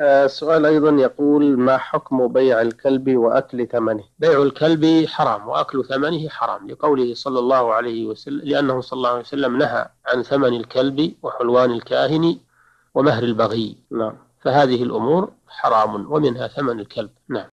آه، السؤال أيضا يقول ما حكم بيع الكلب وأكل ثمنه؟ بيع الكلب حرام وأكل ثمنه حرام لقوله صلى الله عليه وسلم لأنه صلى الله عليه وسلم نهى عن ثمن الكلب وحلوان الكاهن ومهر البغي. نعم. فهذه الأمور حرام ومنها ثمن الكلب. نعم.